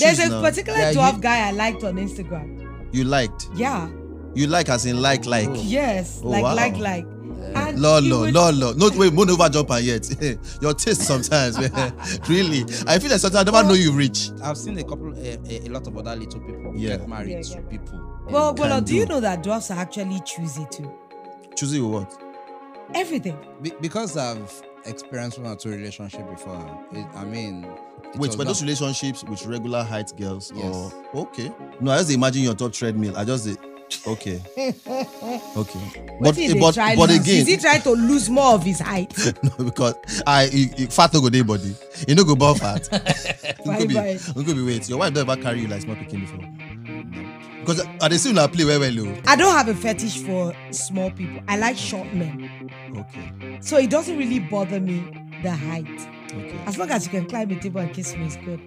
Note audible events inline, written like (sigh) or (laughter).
There's a now. particular Yeah, dwarf you- guy I liked on Instagram. You liked. Yeah. You like as in like like. Oh. Yes. Oh, like, wow. like, like. And Lord, he Lord, would- Lord, Lord. No, wait, won't over jump and yet. (laughs) Your taste sometimes, (laughs) really. I feel like sometimes I never know you rich. I've seen a couple, a, a, a lot of other little people Yeah. get married Yeah, to people. Well, Can well, do you know that dwarfs are actually choosy too? Choosing what? Everything. Be- because I've experienced one or two relationship before. It, I mean, it Wait, were those relationships with regular height girls? Yes. Or okay. No, I just imagine your top treadmill. I just. Okay. (laughs) Okay. What But but try but again, Is he trying to lose more of his height? (laughs) no, because I he- he- fat no go dey body. You no go burn fat. Bye, be, bye. Uncle be wait. Your wife don't ever carry you like small picking before. Because I dey see una play well well oh. I don't have a fetish for small people. I like short men. Okay. So it doesn't really bother me the height. Okay. As long as you can climb a table and kiss me, it's good.